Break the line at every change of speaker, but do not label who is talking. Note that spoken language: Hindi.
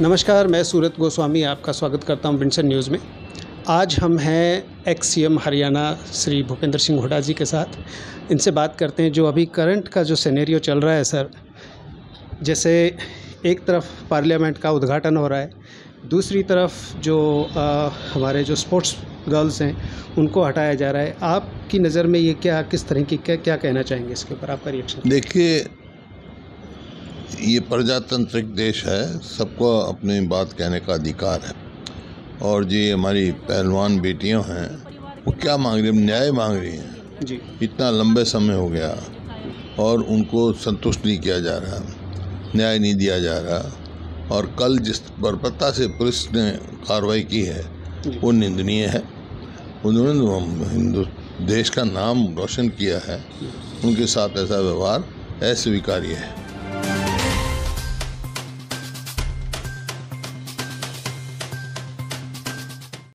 नमस्कार मैं सूरत गोस्वामी आपका स्वागत करता हूँ विंसन न्यूज़ में। आज हम हैं ex C M Haryana Shri Bhupinder Singh Hooda ji के साथ। इनसे बात करते हैं जो अभी करंट का जो सिनेरियो चल रहा है सर जैसे एक तरफ़ पार्लियामेंट का उद्घाटन हो रहा है दूसरी तरफ़ जो आ, हमारे जो स्पोर्ट्स गर्ल्स हैं उनको हटाया जा रहा है। आपकी नज़र में ये क्या किस तरह की क्या क्या कहना चाहेंगे इसके ऊपर? आपका रिएक्शन
देखिए ये प्रजातांत्रिक देश है सबको अपनी बात कहने का अधिकार है। और जी हमारी पहलवान बेटियाँ हैं वो क्या मांग रही हैं? न्याय मांग रही हैं।
जी।
इतना लंबे समय हो गया और उनको संतुष्ट नहीं किया जा रहा न्याय नहीं दिया जा रहा। और कल जिस बर्बरता से पुलिस ने कार्रवाई की है वो निंदनीय है। उन्होंने हिंदू देश का नाम रोशन किया है। उनके साथ ऐसा व्यवहार अस्वीकार्य है।